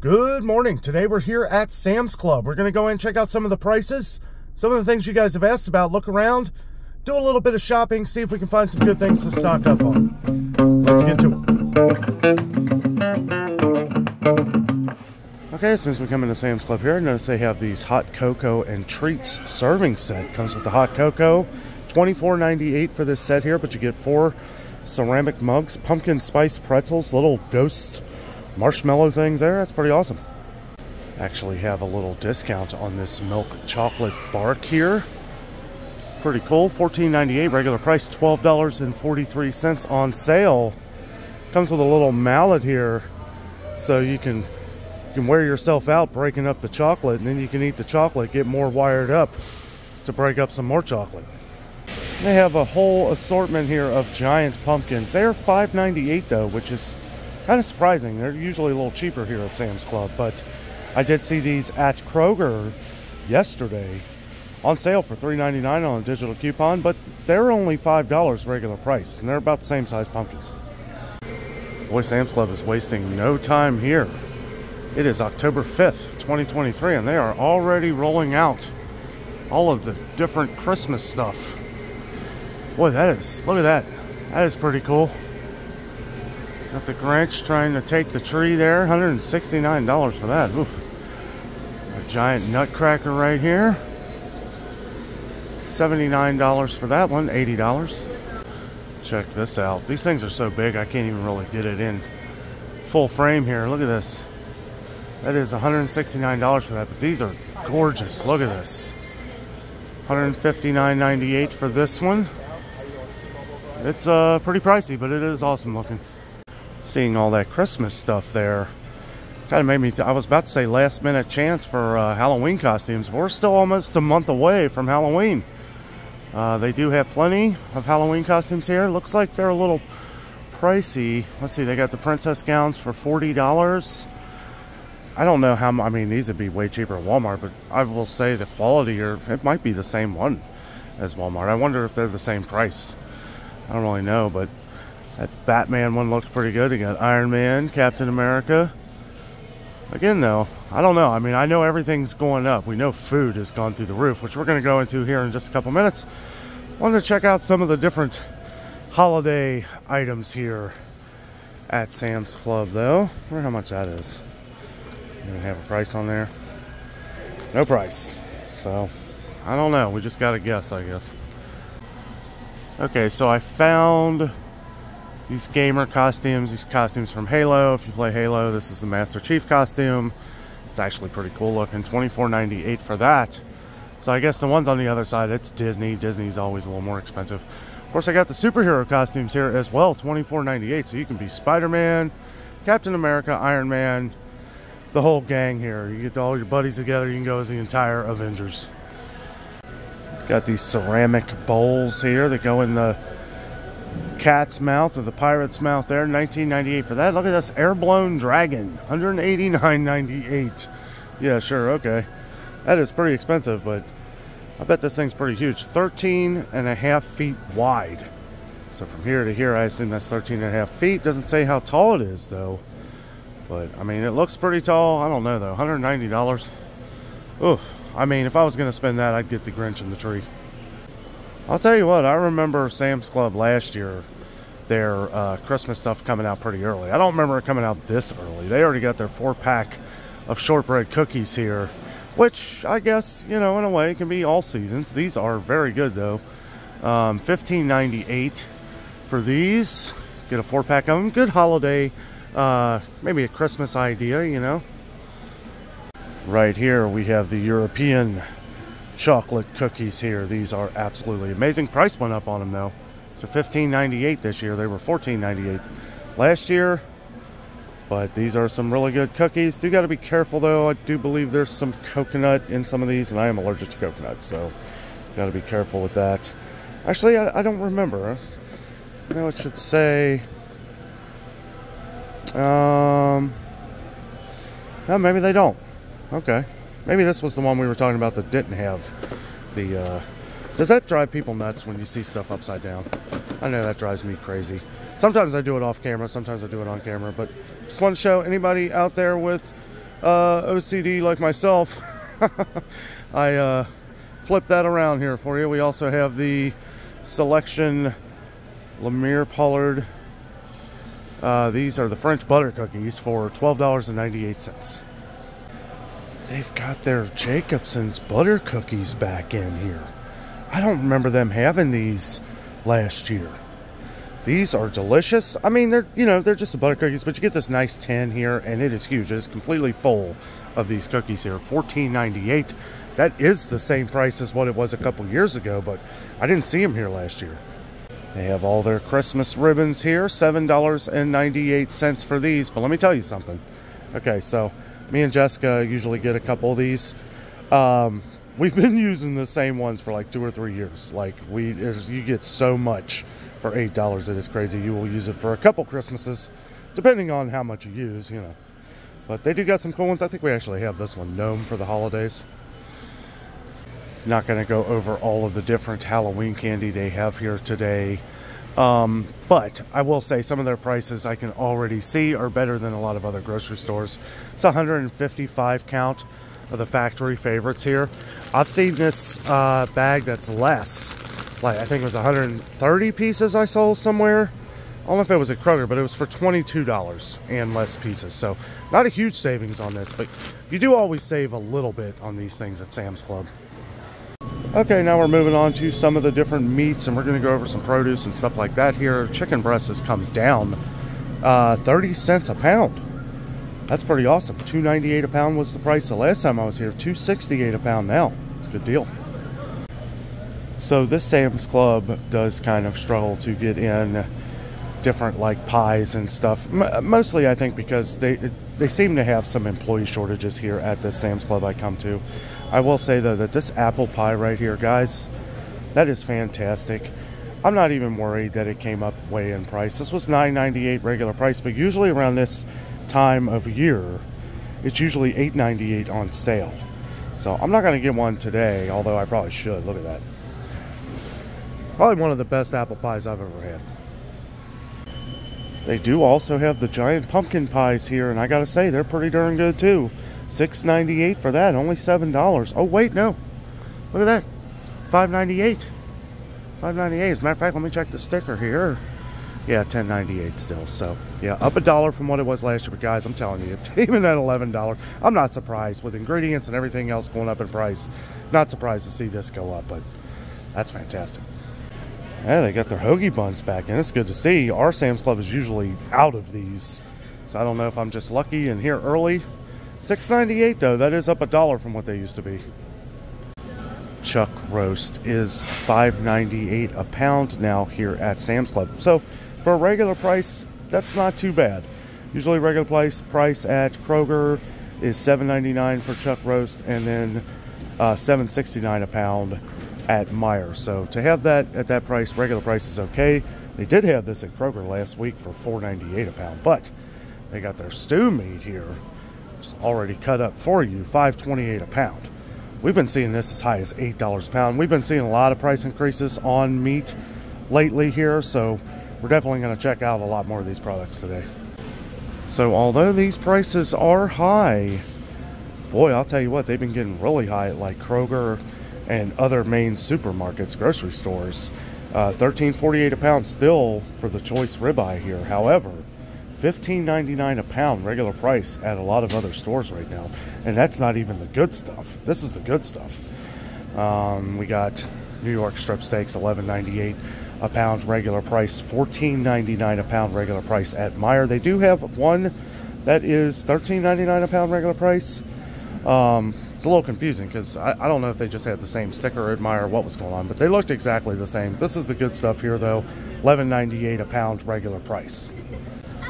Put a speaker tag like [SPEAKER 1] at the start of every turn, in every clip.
[SPEAKER 1] Good morning. Today we're here at Sam's Club. We're going to go in and check out some of the prices, some of the things you guys have asked about, look around, do a little bit of shopping, see if we can find some good things to stock up on. Let's get to it. Okay, since we come into Sam's Club here, notice they have these hot cocoa and treats serving set. Comes with the hot cocoa, $24.98 for this set here, but you get four ceramic mugs, pumpkin spice pretzels, little ghosts marshmallow things there. That's pretty awesome. Actually have a little discount on this milk chocolate bark here. Pretty cool. $14.98 regular price, $12.43 on sale. Comes with a little mallet here so you can you can wear yourself out breaking up the chocolate and then you can eat the chocolate, get more wired up to break up some more chocolate. They have a whole assortment here of giant pumpkins. They are $5.98 though, which is kind of surprising. They're usually a little cheaper here at Sam's Club, but I did see these at Kroger yesterday on sale for $3.99 on a digital coupon, but they're only $5 regular price, and they're about the same size pumpkins. Boy, Sam's Club is wasting no time here. It is October 5th, 2023, and they are already rolling out all of the different Christmas stuff. Boy, that is, look at that. That is pretty cool. Got the Grinch trying to take the tree there. $169 for that. Oof. A giant nutcracker right here. $79 for that one. $80. Check this out. These things are so big I can't even really get it in full frame here. Look at this. That is $169 for that, but these are gorgeous. Look at this. $159.98 for this one. It's uh, pretty pricey, but it is awesome looking seeing all that Christmas stuff there. Kind of made me I was about to say last minute chance for uh, Halloween costumes we're still almost a month away from Halloween. Uh, they do have plenty of Halloween costumes here. Looks like they're a little pricey. Let's see they got the princess gowns for $40 I don't know how I mean these would be way cheaper at Walmart but I will say the quality here it might be the same one as Walmart. I wonder if they're the same price. I don't really know but that Batman one looks pretty good. They got Iron Man, Captain America. Again, though, I don't know. I mean, I know everything's going up. We know food has gone through the roof, which we're going to go into here in just a couple minutes. Wanted to check out some of the different holiday items here at Sam's Club, though. Wonder how much that is. You have a price on there? No price. So, I don't know. We just got to guess, I guess. Okay, so I found these gamer costumes, these costumes from Halo. If you play Halo, this is the Master Chief costume. It's actually pretty cool looking. $24.98 for that. So I guess the ones on the other side, it's Disney. Disney's always a little more expensive. Of course, I got the superhero costumes here as well, $24.98. So you can be Spider-Man, Captain America, Iron Man, the whole gang here. You get all your buddies together, you can go as the entire Avengers. Got these ceramic bowls here that go in the cat's mouth or the pirate's mouth there 1998 for that. Look at this air-blown dragon 189.98 yeah sure okay. That is pretty expensive but i bet this thing's pretty huge. 13 and a half feet wide. So from here to here i assume that's 13 and a half feet. Doesn't say how tall it is though. But i mean it looks pretty tall. I don't know though. 190 dollars. Oh i mean if i was going to spend that i'd get the grinch in the tree I'll tell you what, I remember Sam's Club last year, their uh, Christmas stuff coming out pretty early. I don't remember it coming out this early. They already got their four pack of shortbread cookies here, which I guess, you know, in a way can be all seasons. These are very good though. Um, $15.98 for these. Get a four pack of them. Good holiday, uh, maybe a Christmas idea, you know. Right here we have the European chocolate cookies here. These are absolutely amazing. Price went up on them though. So $15.98 this year. They were $14.98 last year. But these are some really good cookies. Do got to be careful though. I do believe there's some coconut in some of these, and I am allergic to coconut, so got to be careful with that. Actually, I, I don't remember. I know it should say. Um. No, maybe they don't. Okay. Maybe this was the one we were talking about that didn't have the, uh, does that drive people nuts when you see stuff upside down? I know that drives me crazy. Sometimes I do it off camera, sometimes I do it on camera, but just want to show anybody out there with uh, OCD like myself, I uh, that around here for you. We also have the Selection Lemire Pollard. Uh, these are the French butter cookies for $12.98. They've got their Jacobsen's butter cookies back in here. I don't remember them having these last year. These are delicious. I mean, they're, you know, they're just the butter cookies, but you get this nice tin here, and it is huge. It is completely full of these cookies here. $14.98. That is the same price as what it was a couple years ago, but I didn't see them here last year. They have all their Christmas ribbons here, $7.98 for these. But let me tell you something. Okay, so me and Jessica usually get a couple of these. Um, we've been using the same ones for like two or three years. Like we, you get so much for eight dollars. It is crazy. You will use it for a couple Christmases, depending on how much you use, you know. But they do got some cool ones. I think we actually have this one, Gnome, for the holidays. Not going to go over all of the different Halloween candy they have here today. Um, but I will say some of their prices I can already see are better than a lot of other grocery stores. It's 155 count of the factory favorites here. I've seen this uh, bag that's less. Like I think it was 130 pieces I sold somewhere. I don't know if it was at Kroger, but it was for $22 and less pieces. So not a huge savings on this, but you do always save a little bit on these things at Sam's Club. Okay, now we're moving on to some of the different meats and we're going to go over some produce and stuff like that here. Chicken breast has come down uh, 30 cents a pound. That's pretty awesome. 2.98 a pound was the price the last time I was here. 2.68 a pound now. It's a good deal. So this Sam's Club does kind of struggle to get in different like pies and stuff. Mostly I think because they they seem to have some employee shortages here at the Sam's Club I come to. I will say though that this apple pie right here, guys, that is fantastic. I'm not even worried that it came up way in price. This was $9.98 regular price, but usually around this time of year, it's usually $8.98 on sale. So I'm not going to get one today, although I probably should. Look at that. Probably one of the best apple pies I've ever had. They do also have the giant pumpkin pies here, and I gotta say, they're pretty darn good too. $6.98 for that, only $7. Oh, wait, no. Look at that. $5.98. $5.98. As a matter of fact, let me check the sticker here. Yeah, ten ninety eight still. So yeah, up a dollar from what it was last year. But guys, I'm telling you, it's even at eleven dollars. I'm not surprised with ingredients and everything else going up in price. Not surprised to see this go up, but that's fantastic. Yeah, they got their hoagie buns back, and it's good to see. Our Sam's Club is usually out of these, so I don't know if I'm just lucky and here early. Six ninety eight though. That is up a dollar from what they used to be. Chuck roast is five ninety eight a pound now here at Sam's Club. So for a regular price, that's not too bad. Usually regular price price at Kroger is $7.99 for chuck roast and then uh, $7.69 a pound at Meijer. So to have that at that price, regular price is okay. They did have this at Kroger last week for $4.98 a pound, but they got their stew meat here. Already cut up for you, $5.28 a pound. We've been seeing this as high as $8 a pound. We've been seeing a lot of price increases on meat lately here, so we're definitely going to check out a lot more of these products today. So although these prices are high, boy, I'll tell you what, they've been getting really high at like Kroger and other main supermarkets, grocery stores. Uh, $13.48 a pound still for the choice ribeye here. However, $15.99 a pound regular price at a lot of other stores right now. And that's not even the good stuff. This is the good stuff. Um, we got New York strip steaks, $11.98 a pound regular price, $14.99 a pound regular price at Meijer. They do have one that is $13.99 a pound regular price. Um, it's a little confusing because I, I, don't know if they just had the same sticker at Meijer what was going on, but they looked exactly the same. This is the good stuff here though, $11.98 a pound regular price.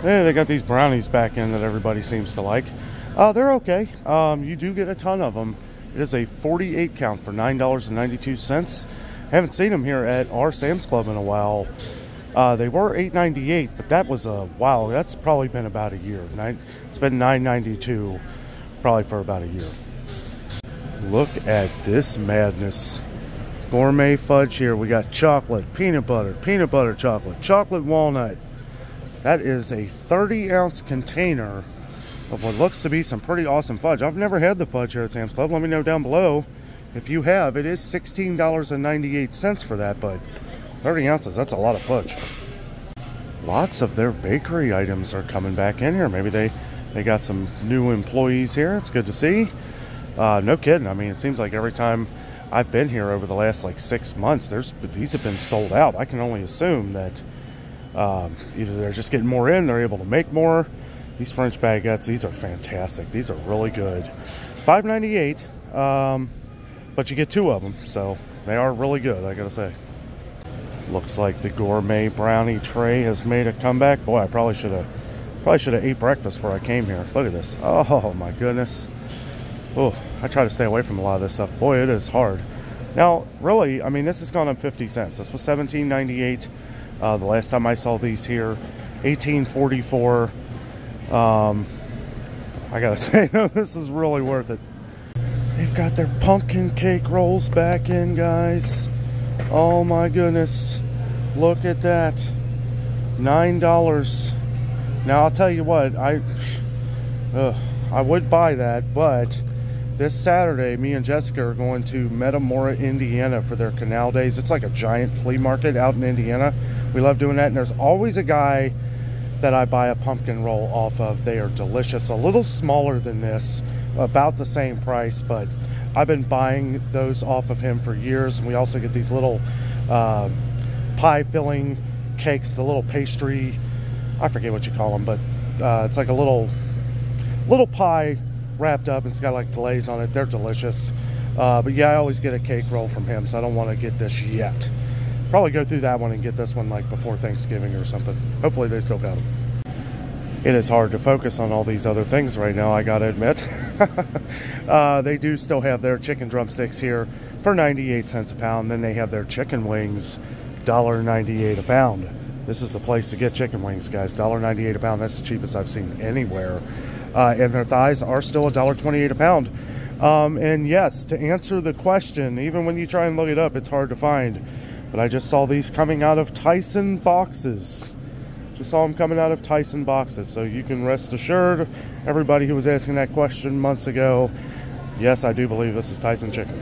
[SPEAKER 1] Yeah, they got these brownies back in that everybody seems to like. Uh, they're okay. Um, you do get a ton of them. It is a 48 count for $9.92. Haven't seen them here at our Sam's Club in a while. Uh, they were 8.98, but that was a wow. That's probably been about a year. Nine, it's been 9.92, probably for about a year. Look at this madness. Gourmet fudge here. We got chocolate, peanut butter, peanut butter chocolate, chocolate walnut. That is a 30 ounce container of what looks to be some pretty awesome fudge. I've never had the fudge here at Sam's Club. Let me know down below if you have. It is $16.98 for that, but 30 ounces, that's a lot of fudge. Lots of their bakery items are coming back in here. Maybe they, they got some new employees here. It's good to see. Uh, no kidding. I mean, it seems like every time I've been here over the last like six months, there's these have been sold out. I can only assume that um, either they're just getting more in, they're able to make more. These French baguettes, these are fantastic. These are really good. $5.98, um, but you get two of them, so they are really good, I gotta say. Looks like the gourmet brownie tray has made a comeback. Boy, I probably should have probably should have ate breakfast before I came here. Look at this. Oh my goodness. Oh, I try to stay away from a lot of this stuff. Boy, it is hard. Now, really, I mean, this has gone up 50 cents. This was 17.98 uh, the last time I saw these here. 1844. Um, I gotta say, this is really worth it. They've got their pumpkin cake rolls back in, guys. Oh my goodness. Look at that. Nine dollars. Now I'll tell you what, I uh, I would buy that, but this Saturday, me and Jessica are going to Metamora, Indiana for their canal days. It's like a giant flea market out in Indiana. We love doing that, and there's always a guy that I buy a pumpkin roll off of. They are delicious. A little smaller than this, about the same price, but I've been buying those off of him for years. And we also get these little uh, pie filling cakes, the little pastry. I forget what you call them, but uh, it's like a little little pie wrapped up it's got like glaze on it. They're delicious. Uh, but yeah, I always get a cake roll from him, so I don't want to get this yet. Probably go through that one and get this one like before Thanksgiving or something. Hopefully they still got them it is hard to focus on all these other things right now, I gotta admit. uh, they do still have their chicken drumsticks here for 98 cents a pound. Then they have their chicken wings, $1.98 a pound. This is the place to get chicken wings, guys. $1.98 a pound. That's the cheapest I've seen anywhere. Uh, and their thighs are still $1.28 a pound. Um, and yes, to answer the question, even when you try and look it up, it's hard to find. But I just saw these coming out of Tyson boxes. Just saw them coming out of Tyson boxes. So you can rest assured, everybody who was asking that question months ago, yes, I do believe this is Tyson chicken.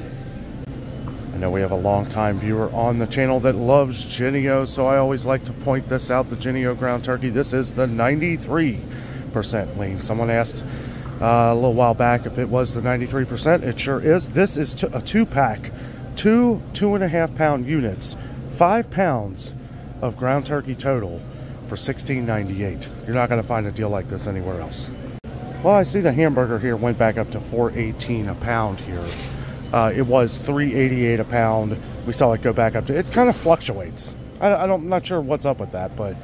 [SPEAKER 1] I know we have a long-time viewer on the channel that loves Jennie-O, so I always like to point this out, the Jennie-O ground turkey. This is the 93% lean. Someone asked uh, a little while back if it was the 93%. It sure is. This is a two-pack, two two and a half pound units, five pounds of ground turkey total for $16.98. You're not going to find a deal like this anywhere else. Well, I see the hamburger here went back up to 4.18 a pound here. Uh, it was 3.88 a pound. We saw it go back up to. It kind of fluctuates. I, I don't, I'm not sure what's up with that, but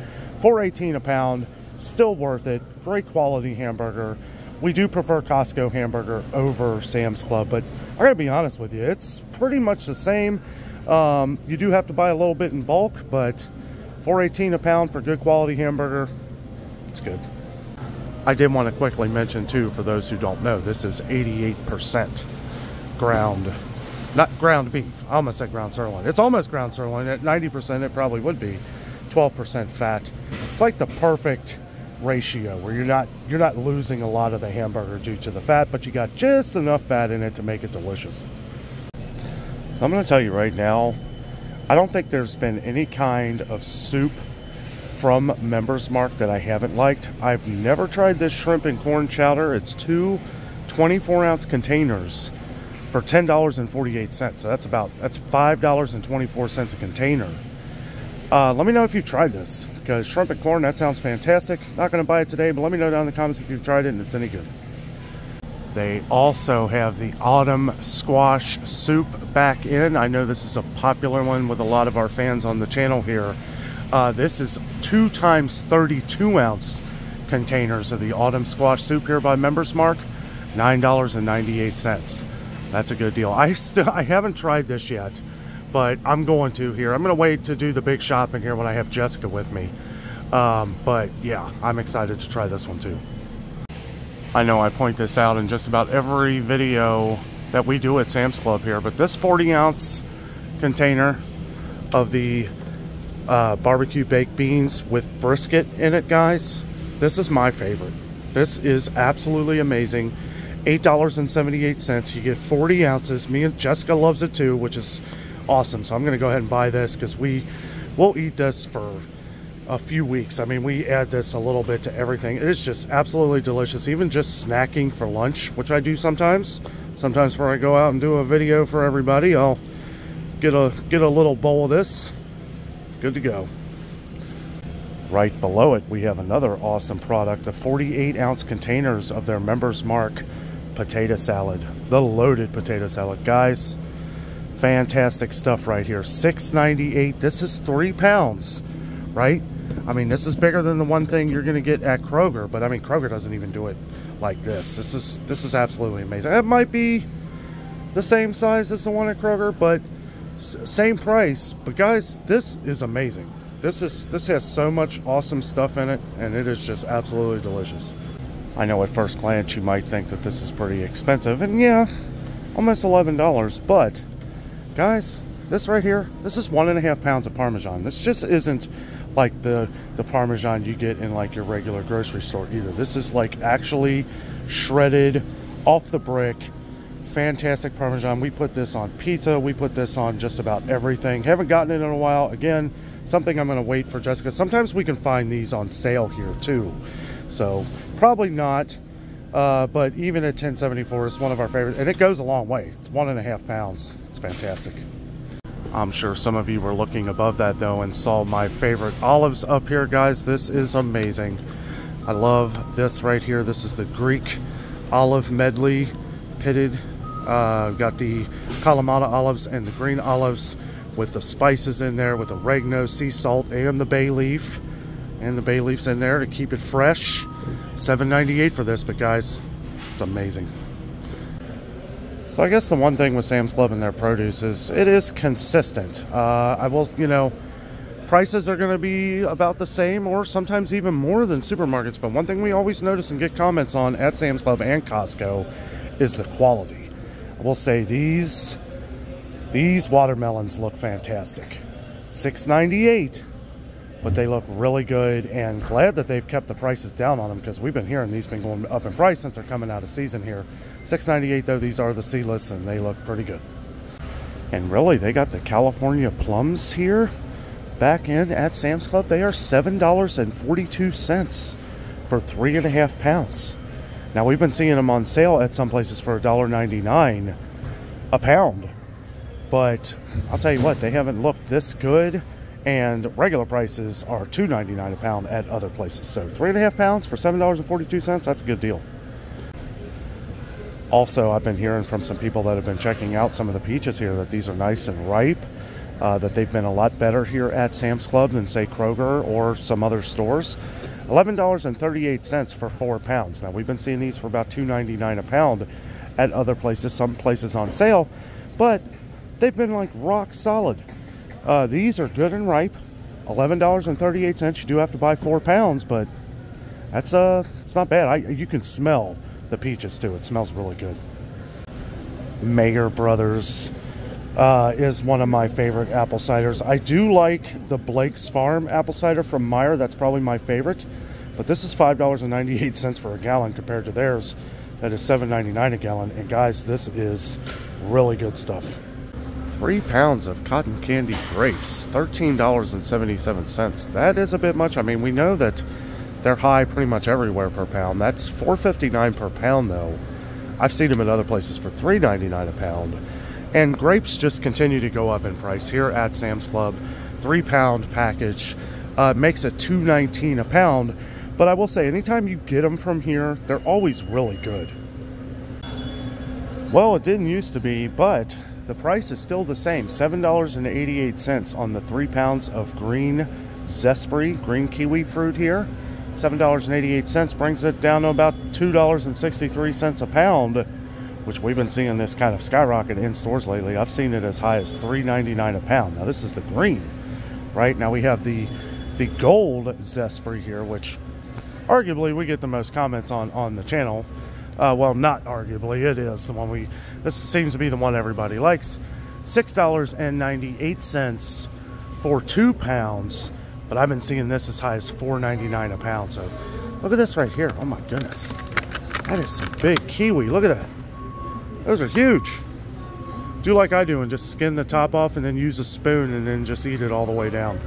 [SPEAKER 1] 4.18 a pound, still worth it. Great quality hamburger. We do prefer Costco hamburger over Sam's Club, but I gotta be honest with you, it's pretty much the same. Um, you do have to buy a little bit in bulk, but 418 a pound for good quality hamburger. It's good. I did want to quickly mention too, for those who don't know, this is 88% ground, not ground beef. I almost said ground sirloin. It's almost ground sirloin. At 90%, it probably would be 12% fat. It's like the perfect ratio where you're not you're not losing a lot of the hamburger due to the fat, but you got just enough fat in it to make it delicious. So I'm going to tell you right now, I don't think there's been any kind of soup from Members Mark that I haven't liked. I've never tried this shrimp and corn chowder. It's two 24 ounce containers for $10.48. So that's about, that's $5.24 a container. Uh, let me know if you've tried this because shrimp and corn, that sounds fantastic. Not going to buy it today, but let me know down in the comments if you've tried it and it's any good. They also have the autumn squash soup back in. I know this is a popular one with a lot of our fans on the channel here. Uh, this is two times 32 ounce containers of the autumn squash soup here by Members Mark. $9.98. That's a good deal. I still I haven't tried this yet, but I'm going to here. I'm going to wait to do the big shopping here when I have Jessica with me. Um, but yeah, I'm excited to try this one too. I know I point this out in just about every video that we do at Sam's Club here, but this 40 ounce container of the uh, barbecue baked beans with brisket in it, guys, this is my favorite. This is absolutely amazing. $8.78. You get 40 ounces. Me and Jessica loves it too, which is awesome. So I'm going to go ahead and buy this because we will eat this for a few weeks. I mean, we add this a little bit to everything. It is just absolutely delicious. Even just snacking for lunch, which I do sometimes. Sometimes before I go out and do a video for everybody, I'll get a get a little bowl of this. Good to go. Right below it, we have another awesome product, the 48 ounce containers of their Members Mark potato salad, the loaded potato salad. Guys, fantastic stuff right here. 6.98. This is three pounds, right? I mean, this is bigger than the one thing you're to get at Kroger, but I mean, Kroger doesn't even do it like this. This is this is absolutely amazing. It might be the same size as the one at Kroger, but same price. But guys, this is amazing. This is this has so much awesome stuff in it, and it is just absolutely delicious. I know at first glance you might think that this is pretty expensive, and yeah, almost $11, but guys, this right here, this is one and a half pounds of Parmesan. This just isn't like the, the Parmesan you get in like your regular grocery store either. This is like actually shredded off the brick, fantastic Parmesan. We put this on pizza, we put this on just about everything. Haven't gotten it in a while. Again, something I'm gonna wait for Jessica. Sometimes we can find these on sale here too. So probably not. Uh, but even at 1074 it's one of our favorites, and it goes a long way. It's one and a half pounds. It's fantastic. I'm sure some of you were looking above that though and saw my favorite olives up here, guys. This is amazing. I love this right here. This is the Greek olive medley pitted. Uh, got the Kalamata olives and the green olives with the spices in there with oregano, sea salt, and the bay leaf and the bay leaves in there to keep it fresh. 7.98 for this, but guys, it's amazing. So I guess the one thing with Sam's Club and their produce is it is consistent. Uh, I will, you know, prices are going to be about the same or sometimes even more than supermarkets. But one thing we always notice and get comments on at Sam's Club and Costco is the quality. I will say these these watermelons look fantastic. 6.98 but they look really good and glad that they've kept the prices down on them because we've been hearing these been going up in price since they're coming out of season here. 698 though these are the seedless and they look pretty good. And really they got the california plums here back in at sam's club. They are seven dollars and 42 cents for three and a half pounds. Now we've been seeing them on sale at some places for $1.99 a pound. But i'll tell you what they haven't looked this good and regular prices are $2.99 a pound at other places. So three and a half pounds for $7.42, that's a good deal. Also, I've been hearing from some people that have been checking out some of the peaches here that these are nice and ripe, uh, that they've been a lot better here at Sam's Club than, say, Kroger or some other stores. $11.38 for four pounds. Now, we've been seeing these for about $2.99 a pound at other places, some places on sale, but they've been like rock solid. Uh, these are good and ripe. $11.38. You do have to buy four pounds, but that's uh, it's not bad. I, you can smell the peaches too. It smells really good. Mayer Brothers uh, is one of my favorite apple ciders. I do like the Blake's Farm apple cider from Meijer. That's probably my favorite. But this is $5.98 for a gallon compared to theirs. That is $7.99 a gallon. And guys, this is really good stuff. Three pounds of cotton candy grapes, $13.77. That is a bit much. I mean, we know that they're high pretty much everywhere per pound. That's $4.59 per pound, though. I've seen them at other places for $3.99 a pound. And grapes just continue to go up in price here at Sam's Club. Three pound package uh, makes it $2.19 a pound. But I will say, anytime you get them from here, they're always really good. Well, it didn't used to be, but the price is still the same $7.88 on the three pounds of green zespri, green kiwi fruit here. $7.88 brings it down to about $2.63 a pound, which we've been seeing this kind of skyrocket in stores lately. I've seen it as high as $3.99 a pound. Now, this is the green, right? Now we have the the gold zespri here, which arguably we get the most comments on on the channel. Uh, well, not arguably, it is the one we, this seems to be the one everybody likes. $6.98 for two pounds, but I've been seeing this as high as $4.99 a pound. So Look at this right here. Oh my goodness. That is some big kiwi. Look at that. Those are huge. Do like I do and just skin the top off and then use a spoon and then just eat it all the way down.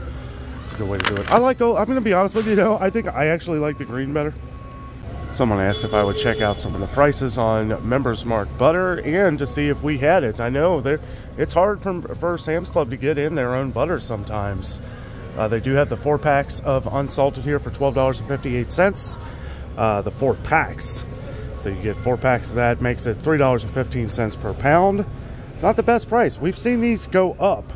[SPEAKER 1] It's a good way to do it. I like, I'm going to be honest with you though, I think I actually like the green better. Someone asked if I would check out some of the prices on Members Mark butter and to see if we had it. I know it's hard for, for Sam's Club to get in their own butter sometimes. Uh, they do have the four packs of unsalted here for $12.58. Uh, the four packs. So you get four packs of that, makes it $3.15 per pound. Not the best price. We've seen these go up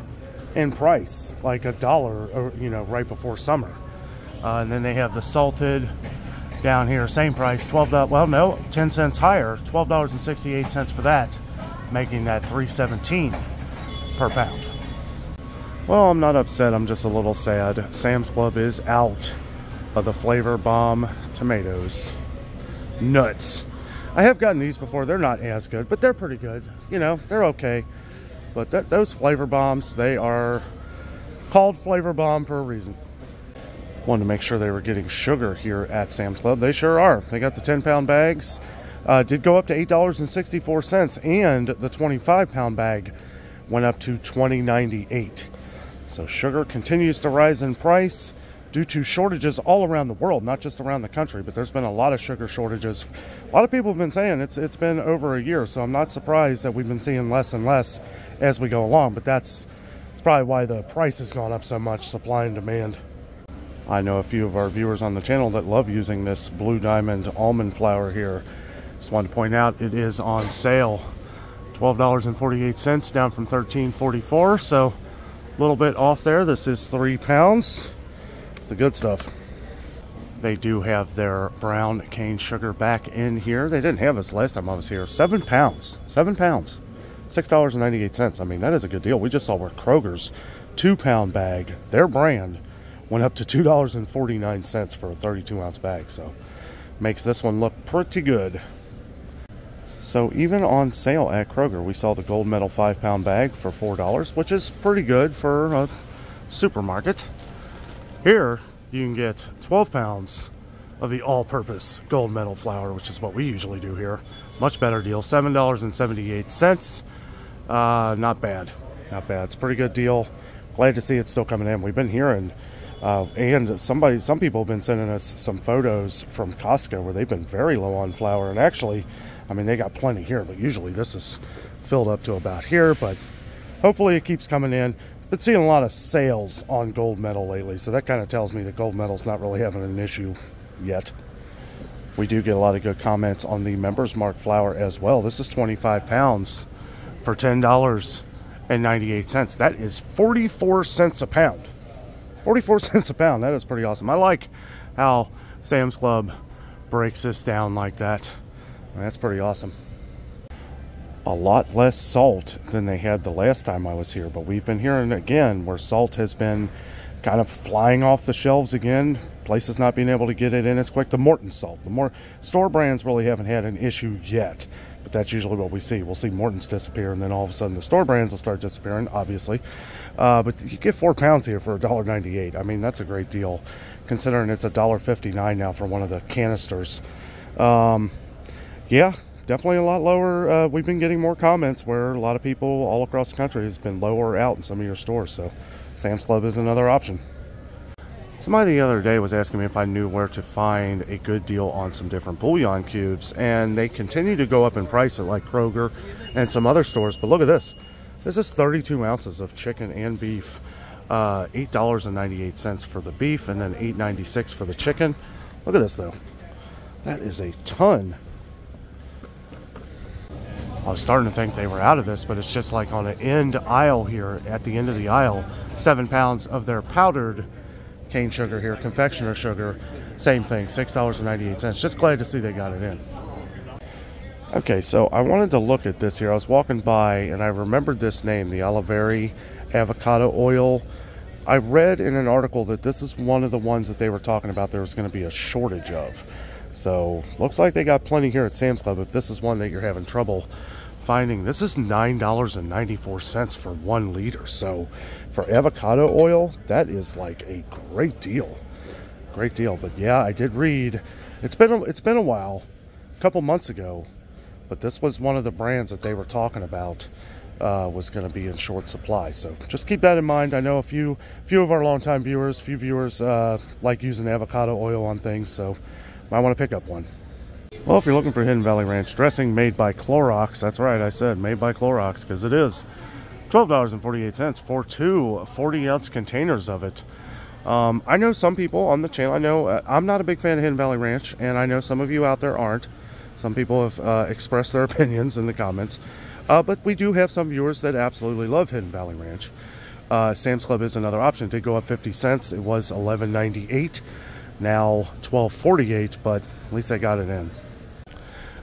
[SPEAKER 1] in price, like a dollar, you know, right before summer. Uh, and then they have the salted down here, same price, 12 well no, 10 cents higher, $12.68 for that, making that 317 per pound. Well, I'm not upset, I'm just a little sad. Sam's Club is out of the Flavor Bomb tomatoes. Nuts. I have gotten these before, they're not as good, but they're pretty good. You know, they're okay. But th those Flavor Bombs, they are called Flavor Bomb for a reason wanted to make sure they were getting sugar here at Sam's Club. They sure are. They got the 10 pound bags. Uh, did go up to $8.64 and the 25 pound bag went up to $20.98. So sugar continues to rise in price due to shortages all around the world, not just around the country, but there's been a lot of sugar shortages. A lot of people have been saying it's it's been over a year, so I'm not surprised that we've been seeing less and less as we go along, but that's, that's probably why the price has gone up so much, supply and demand. I know a few of our viewers on the channel that love using this Blue Diamond almond flour here. Just wanted to point out it is on sale. $12.48 down from $13.44, so a little bit off there. This is three pounds. It's the good stuff. They do have their brown cane sugar back in here. They didn't have this last time I was here. Seven pounds. Seven pounds. $6.98. I mean, that is a good deal. We just saw where Kroger's two pound bag, their brand, went up to $2.49 for a 32 ounce bag. So makes this one look pretty good. So even on sale at Kroger, we saw the gold medal five pound bag for $4, which is pretty good for a supermarket. Here you can get 12 pounds of the all-purpose gold medal flour, which is what we usually do here. Much better deal, $7.78. Uh, not bad, not bad. It's a pretty good deal. Glad to see it's still coming in. We've been hearing uh, and somebody, some people have been sending us some photos from Costco where they've been very low on flour. And actually, I mean, they got plenty here, but usually this is filled up to about here. But hopefully it keeps coming in. Been seeing a lot of sales on gold medal lately, so that kind of tells me that gold medal's not really having an issue yet. We do get a lot of good comments on the Members Mark flour as well. This is 25 pounds for $10.98. That is 44 cents a pound. 44 cents a pound. That is pretty awesome. I like how Sam's Club breaks this down like that. That's pretty awesome. A lot less salt than they had the last time I was here, but we've been hearing again where salt has been kind of flying off the shelves again. Places not being able to get it in as quick. The Morton salt. The more store brands really haven't had an issue yet. But that's usually what we see. We'll see Morton's disappear, and then all of a sudden the store brands will start disappearing, obviously. Uh, but you get four pounds here for $1.98. I mean, that's a great deal, considering it's $1.59 now for one of the canisters. Um, yeah, definitely a lot lower. Uh, we've been getting more comments where a lot of people all across the country has been lower out in some of your stores. So Sam's Club is another option. Somebody the other day was asking me if I knew where to find a good deal on some different bouillon cubes, and they continue to go up in price at like Kroger and some other stores. But look at this. This is 32 ounces of chicken and beef. Uh, $8.98 for the beef and then $8.96 for the chicken. Look at this though. That is a ton. I was starting to think they were out of this, but it's just like on an end aisle here at the end of the aisle. Seven pounds of their powdered cane sugar here, confectioner sugar, same thing, $6.98. Just glad to see they got it in. Okay, so I wanted to look at this here. I was walking by and I remembered this name, the Olivari avocado oil. I read in an article that this is one of the ones that they were talking about there was going to be a shortage of. So, looks like they got plenty here at Sam's Club. If this is one that you're having trouble finding, this is $9.94 for one liter. So, for avocado oil, that is like a great deal. Great deal. But yeah, I did read It's been a, it's been a while, a couple months ago, but this was one of the brands that they were talking about uh, was going to be in short supply. So just keep that in mind. I know a few few of our longtime viewers, few viewers uh, like using avocado oil on things, so might want to pick up one. Well, if you're looking for Hidden Valley Ranch dressing made by Clorox, that's right, I said made by Clorox because it is $12.48 for two 40 ounce containers of it. Um, I know some people on the channel, I know uh, I'm not a big fan of Hidden Valley Ranch, and I know some of you out there aren't. Some people have uh, expressed their opinions in the comments. Uh, but we do have some viewers that absolutely love Hidden Valley Ranch. Uh, Sam's Club is another option. It did go up 50 cents. It was 11.98, now 12.48, but at least I got it in.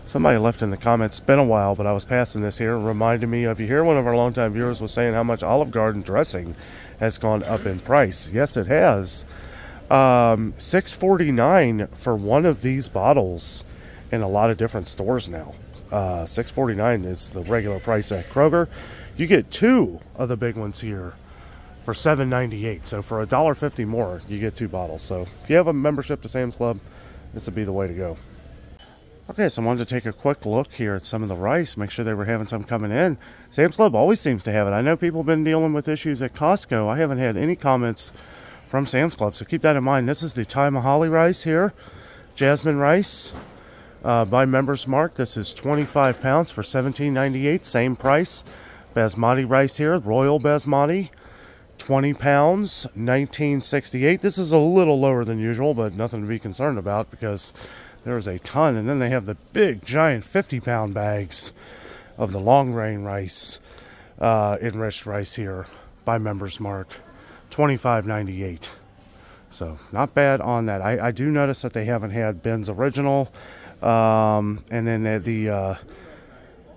[SPEAKER 1] Somebody left in the comments, it's been a while, but I was passing this here, reminded me of you here. One of our longtime viewers was saying how much Olive Garden dressing has gone up in price. Yes, it has. Um, 6.49 for one of these bottles in a lot of different stores now. Uh, 6.49 is the regular price at Kroger. You get two of the big ones here for 7.98. So for a dollar fifty more, you get two bottles. So if you have a membership to Sam's Club, this would be the way to go. Okay, so I wanted to take a quick look here at some of the rice, make sure they were having some coming in. Sam's Club always seems to have it. I know people have been dealing with issues at Costco. I haven't had any comments from Sam's Club, so keep that in mind. This is the Thai Hom Mali rice here, jasmine rice uh, by members mark. This is 25 pounds for 17.98, same price. Basmati rice here, Royal Basmati, 20 pounds, 19.68. This is a little lower than usual, but nothing to be concerned about because there's a ton. And then they have the big, giant 50 pound bags of the long grain rice, uh, enriched rice here by members mark, 25.98. So not bad on that. I, I do notice that they haven't had Ben's original um, and then the, the uh,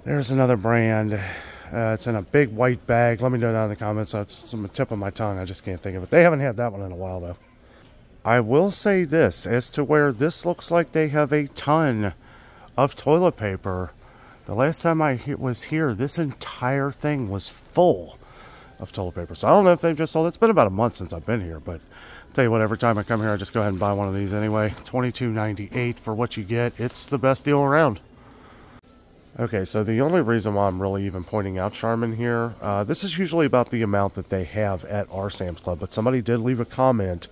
[SPEAKER 1] there's another brand. Uh, it's in a big white bag. Let me know down in the comments. It's on the tip of my tongue. I just can't think of it. They haven't had that one in a while though. I will say this as to where this looks like they have a ton of toilet paper. The last time I was here, this entire thing was full of toilet paper. So I don't know if they've just sold. it. It's been about a month since I've been here, but Tell you what, every time I come here, I just go ahead and buy one of these anyway. $22.98 for what you get. It's the best deal around. Okay, so the only reason why I'm really even pointing out Charmin here, uh, this is usually about the amount that they have at our Sam's Club, but somebody did leave a comment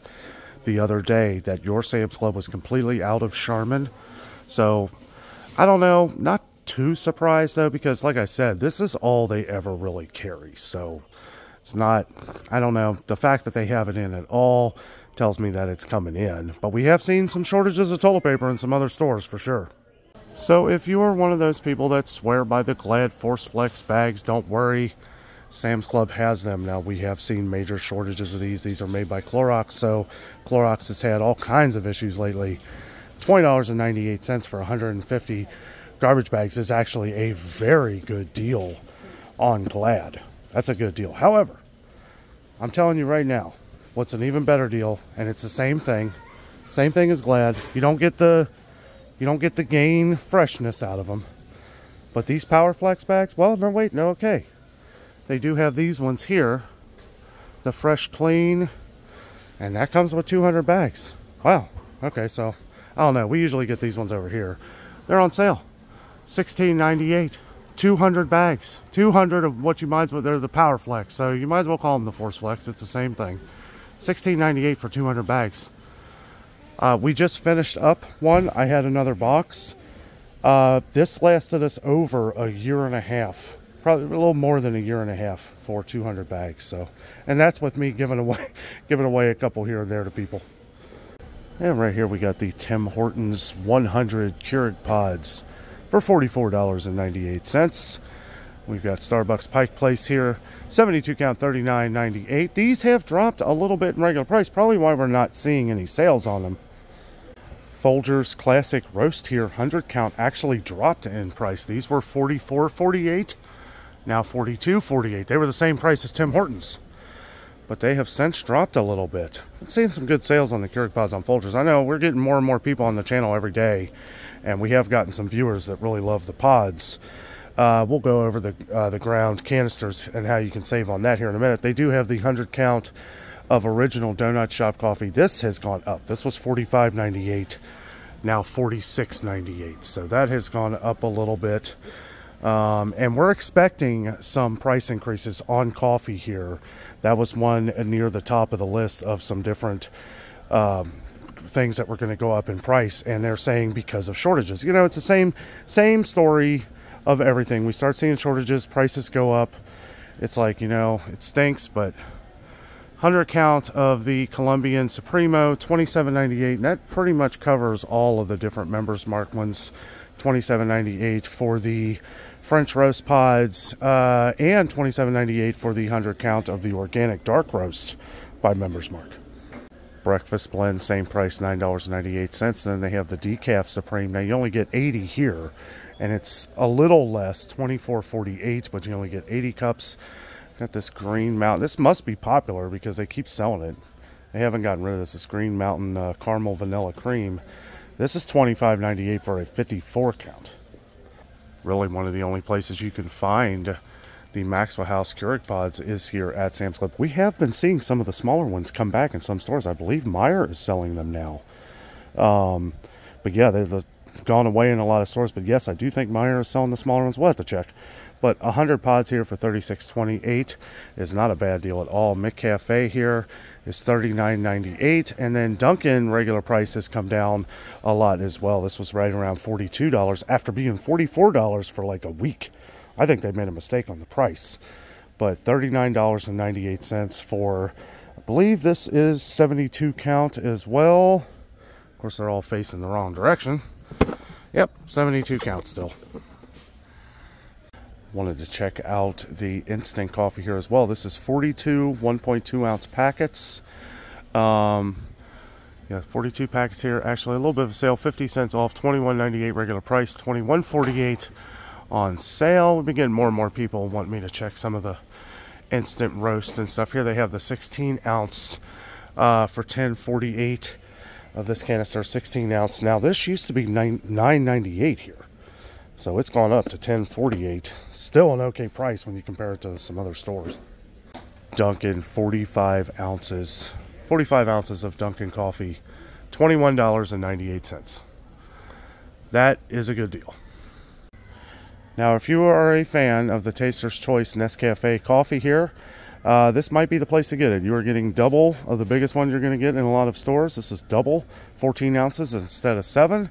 [SPEAKER 1] the other day that your Sam's Club was completely out of Charmin. So, I don't know, not too surprised though, because like I said, this is all they ever really carry. So, it's not, I don't know, the fact that they have it in at all tells me that it's coming in. But we have seen some shortages of toilet paper in some other stores for sure. So if you are one of those people that swear by the Glad Force Flex bags, don't worry. Sam's Club has them now. We have seen major shortages of these. These are made by Clorox, so Clorox has had all kinds of issues lately. $20.98 for 150 garbage bags is actually a very good deal on Glad. That's a good deal. However, I'm telling you right now, what's an even better deal, and it's the same thing, same thing as Glad. You don't get the, you don't get the gain freshness out of them. But these Power Flex bags, well, no, wait, no, okay. They do have these ones here, the fresh clean, and that comes with 200 bags. Wow. Okay, so I don't know. We usually get these ones over here. They're on sale, 16.98. 200 bags. 200 of what you might as well, they're the Power Flex. So you might as well call them the Force Flex. It's the same thing. 16.98 for 200 bags. Uh, we just finished up one. I had another box. Uh, this lasted us over a year and a half. Probably a little more than a year and a half for 200 bags. So, and that's with me giving away, giving away a couple here and there to people. And right here we got the Tim Hortons 100 Keurig pods for $44.98. We've got Starbucks Pike Place here, 72 count, 39.98. These have dropped a little bit in regular price, probably why we're not seeing any sales on them. Folgers Classic Roast here, 100 count, actually dropped in price. These were 44.48, now 42.48. They were the same price as Tim Hortons, but they have since dropped a little bit. I'm seeing some good sales on the Keurig pods on Folgers. I know we're getting more and more people on the channel every day and we have gotten some viewers that really love the pods. Uh, we'll go over the uh, the ground canisters and how you can save on that here in a minute. They do have the 100 count of original donut shop coffee. This has gone up. This was 45.98. now 46.98. So that has gone up a little bit. Um, and we're expecting some price increases on coffee here. That was one near the top of the list of some different um, things that were going to go up in price. And they're saying because of shortages. You know, it's the same same story of everything. We start seeing shortages, prices go up. It's like you know, it stinks, but 100 count of the Colombian Supremo, 27.98. That pretty much covers all of the different members mark ones. 27.98 for the French roast pods, uh, and $27.98 for the 100 count of the organic dark roast by Members Mark. Breakfast blend, same price, $9.98. And then they have the decaf supreme. Now you only get 80 here, and it's a little less, 24.48, but you only get 80 cups. Got this Green Mountain. This must be popular because they keep selling it. They haven't gotten rid of this. This Green Mountain uh, caramel vanilla cream. This is $25.98 for a 54 count really one of the only places you can find the Maxwell House Keurig pods is here at Sam's Club. We have been seeing some of the smaller ones come back in some stores. I believe Meijer is selling them now. Um, but yeah, they've gone away in a lot of stores. But yes, I do think Meijer is selling the smaller ones. We'll have to check. But 100 pods here for 36.28 is not a bad deal at all. McCafe here is $39.98 and then Dunkin' regular price has come down a lot as well. This was right around $42 after being $44 for like a week. I think they made a mistake on the price. But $39.98 for I believe this is 72 count as well. Of course, they're all facing the wrong direction. Yep, 72 count still wanted to check out the instant coffee here as well. This is 42 1.2 ounce packets. Um, yeah, 42 packets here. Actually, a little bit of a sale, 50 cents off, 21.98 regular price, 21.48 on sale. We've been getting more and more people want me to check some of the instant roast and stuff. Here they have the 16 ounce uh, for 10.48 of this canister, 16 ounce. Now this used to be 9 9.98 here. So it's gone up to 1048. Still an okay price when you compare it to some other stores. Dunkin' 45 ounces. 45 ounces of Dunkin' coffee. $21.98. That is a good deal. Now, if you are a fan of the Taster's Choice Nescafe coffee here, uh, this might be the place to get it. You are getting double of the biggest one you're going to get in a lot of stores. This is double, 14 ounces instead of 7.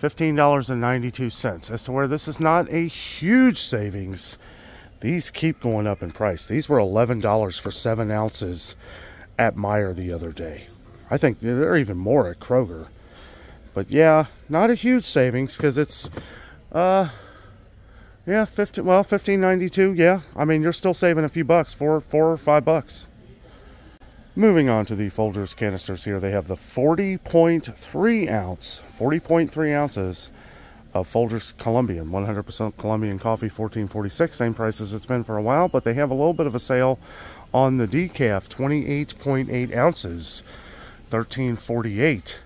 [SPEAKER 1] $15.92. As to where this is not a huge savings, these keep going up in price. These were $11 for 7 ounces at Meijer the other day. I think they're even more at Kroger. But yeah, not a huge savings because it's, uh, yeah, 15, well, 15.92. Yeah, I mean, you're still saving a few bucks, four, four or five bucks. Moving on to the Folgers canisters here, they have the 40.3 ounce, 40.3 ounces of Folgers Colombian, 100% Colombian coffee, 1446, same price as it's been for a while, but they have a little bit of a sale on the decaf, 28.8 ounces, 1348,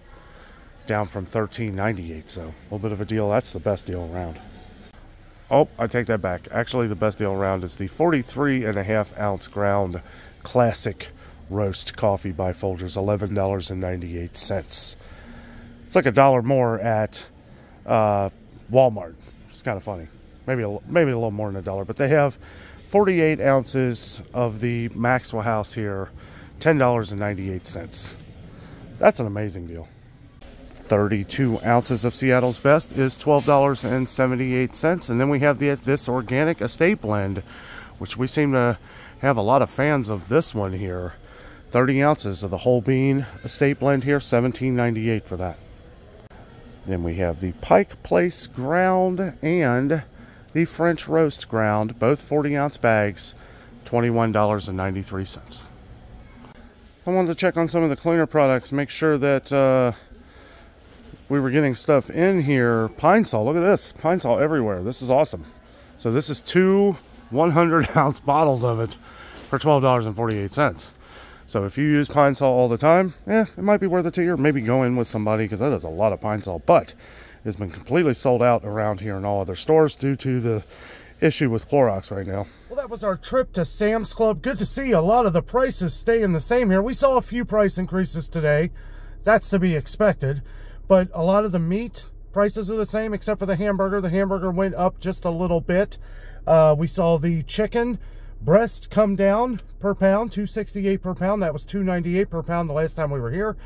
[SPEAKER 1] down from 1398, so a little bit of a deal. That's the best deal around. Oh, I take that back. Actually, the best deal around is the 43 and a half ounce ground classic roast coffee by Folgers, $11.98. It's like a dollar more at uh, Walmart. It's kind of funny. Maybe a, maybe a little more than a dollar, but they have 48 ounces of the Maxwell House here, $10.98. That's an amazing deal. 32 ounces of Seattle's Best is $12.78. And then we have the, this organic estate blend, which we seem to have a lot of fans of this one here. 30 ounces of the whole bean estate blend here, 17.98 for that. Then we have the Pike Place ground and the French roast ground, both 40 ounce bags, $21.93. I wanted to check on some of the cleaner products, make sure that uh, we were getting stuff in here. Pine Sol, look at this, Pine Sol everywhere. This is awesome. So this is two 100 ounce bottles of it for $12.48. So if you use Pine Sol all the time, yeah, it might be worth it to you. Or maybe go in with somebody because that is a lot of Pine Sol. But it's been completely sold out around here in all other stores due to the issue with Clorox right now. Well, that was our trip to Sam's Club. Good to see a lot of the prices staying the same here. We saw a few price increases today. That's to be expected. but a lot of the meat prices are the same except for the hamburger. The hamburger went up just a little bit. Uh, we saw the chicken breast come down per pound, 268 per pound. That was 298 per pound the last time we were here.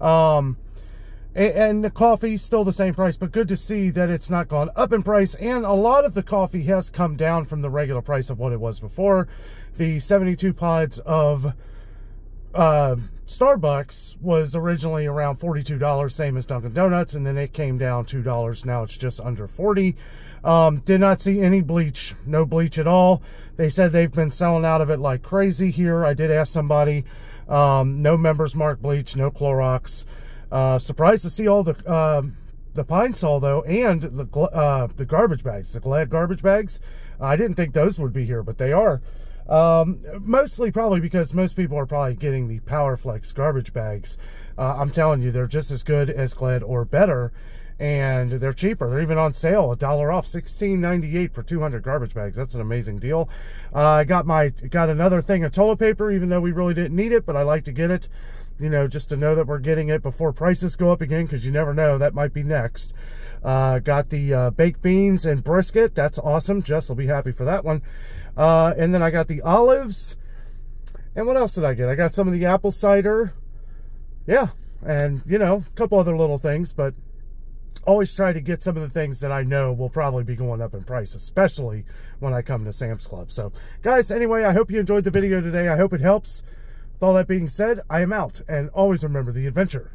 [SPEAKER 1] Um, and the coffee still the same price but good to see that it's not gone up in price and a lot of the coffee has come down from the regular price of what it was before the 72 pods of uh, Starbucks was originally around $42 same as Dunkin Donuts and then it came down $2 now it's just under 40 um, did not see any bleach no bleach at all they said they've been selling out of it like crazy here I did ask somebody um, no members mark bleach no Clorox uh, surprised to see all the uh, the Pine-Sol though, and the uh, the garbage bags, the Glad garbage bags. I didn't think those would be here, but they are. Um, mostly probably because most people are probably getting the PowerFlex garbage bags. Uh, I'm telling you, they're just as good as Glad or better, and they're cheaper. They're even on sale, a dollar off, $16.98 for 200 garbage bags. That's an amazing deal. Uh, I got my got another thing of toilet paper, even though we really didn't need it, but I like to get it you know, just to know that we're getting it before prices go up again, because you never know, that might be next. Uh, got the uh, baked beans and brisket. That's awesome. Jess will be happy for that one. Uh, and then I got the olives. And what else did I get? I got some of the apple cider. Yeah. And, you know, a couple other little things, but always try to get some of the things that I know will probably be going up in price, especially when I come to Sam's Club. So, guys, anyway, I hope you enjoyed the video today. I hope it helps. With all that being said, I am out. And always remember, the adventure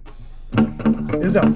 [SPEAKER 1] is out.